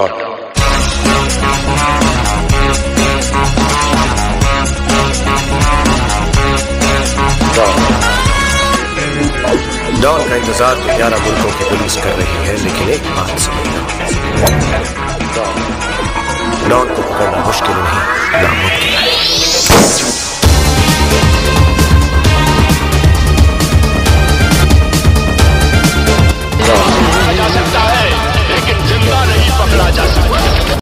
Don का इंतज़ार तो ग्यारह मुल्कों की पुलिस कर रही है, लेकिन एक बात समझना। डॉन को पकड़ना मुश्किल नहीं